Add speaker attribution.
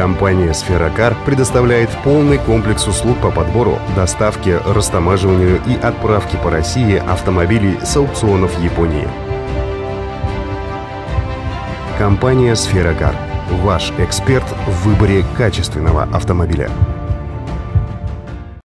Speaker 1: Компания «Сферокар» предоставляет полный комплекс услуг по подбору, доставке, растамаживанию и отправке по России автомобилей с аукционов Японии. Компания «Сферокар» – ваш эксперт в выборе качественного автомобиля.